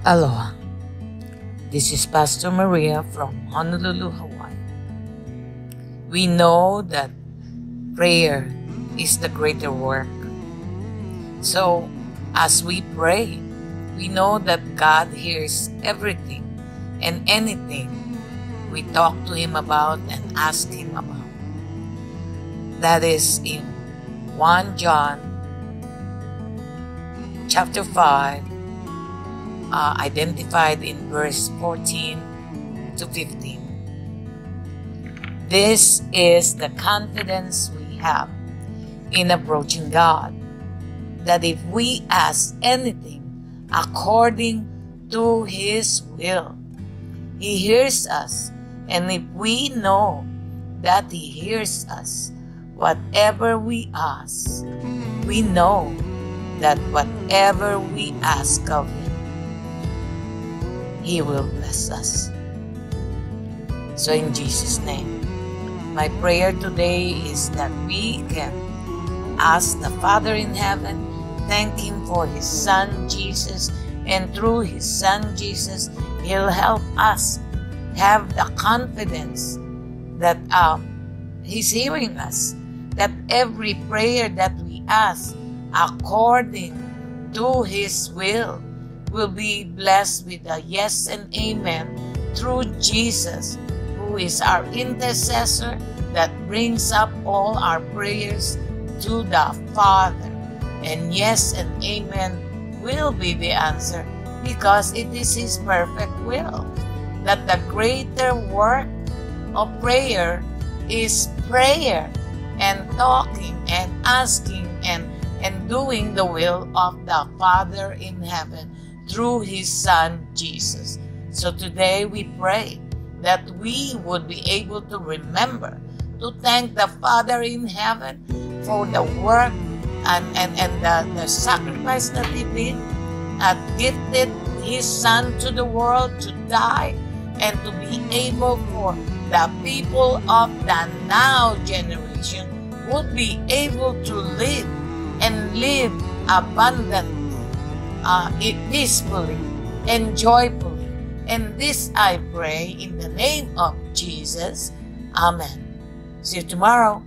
Aloha. This is Pastor Maria from Honolulu, Hawaii. We know that prayer is the greater work. So, as we pray, we know that God hears everything and anything we talk to Him about and ask Him about. That is in 1 John chapter 5 uh, identified in verse 14 to 15. This is the confidence we have in approaching God that if we ask anything according to His will, He hears us. And if we know that He hears us, whatever we ask, we know that whatever we ask of Him, he will bless us. So, in Jesus' name, my prayer today is that we can ask the Father in heaven, thank Him for His Son Jesus, and through His Son Jesus, He'll help us have the confidence that um, He's hearing us, that every prayer that we ask according to His will will be blessed with a yes and amen through Jesus, who is our intercessor that brings up all our prayers to the Father. And yes and amen will be the answer because it is His perfect will that the greater work of prayer is prayer and talking and asking and, and doing the will of the Father in heaven through His Son Jesus. So today we pray that we would be able to remember to thank the Father in heaven for the work and, and, and the, the sacrifice that He did, and gifted His Son to the world to die and to be able for the people of the now generation would be able to live and live abundantly uh, peacefully and joyfully. And this I pray in the name of Jesus. Amen. See you tomorrow.